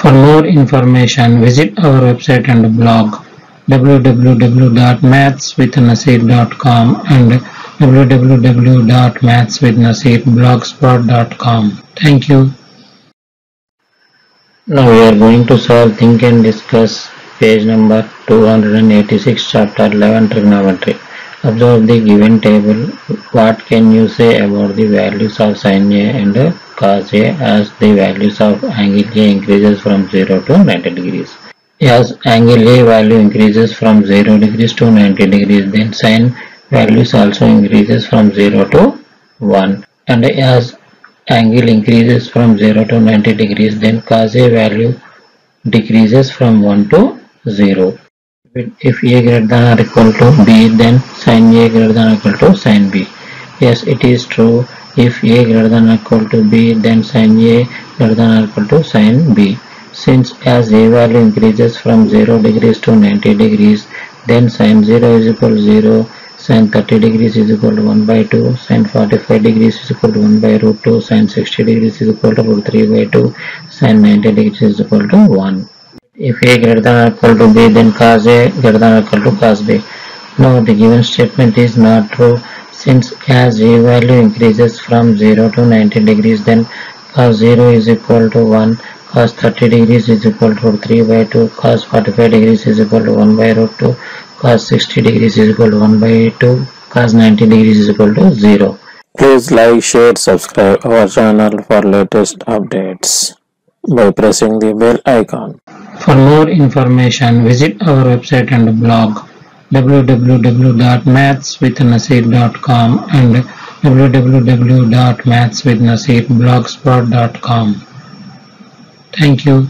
For more information, visit our website and blog www.mathswithnaseer.com and www.mathswithnaseerblogspot.com. Thank you. Now we are going to solve think and discuss page number 286 chapter 11 trigonometry. Observe the given table. What can you say about the values of sine A and cos A as the values of angle A increases from 0 to 90 degrees? As angle A value increases from 0 degrees to 90 degrees, then sin values also increases from 0 to 1. And as angle increases from 0 to 90 degrees, then cos A value decreases from 1 to 0. If A greater than or equal to B, then sin A greater than or equal to sin B. Yes, it is true. If A greater than or equal to B, then sin A greater than or equal to sin B. Since as A value increases from 0 degrees to 90 degrees, then sin 0 is equal to 0, sin 30 degrees is equal to 1 by 2, sin 45 degrees is equal to 1 by root 2, sin 60 degrees is equal to root 3 by 2, sin 90 degrees is equal to 1. If A greater than or equal to B, then cos A greater than or equal to cos B. No, the given statement is not true since as A value increases from 0 to 90 degrees, then cos 0 is equal to 1, cos 30 degrees is equal to 3 by 2, cos 45 degrees is equal to 1 by root 2, cos 60 degrees is equal to 1 by 2, cos 90 degrees is equal to 0. Please like, share, subscribe our channel for latest updates by pressing the bell icon. For more information, visit our website and blog www.mathswithnaseer.com and www.mathswithnaseerblogspot.com. Thank you.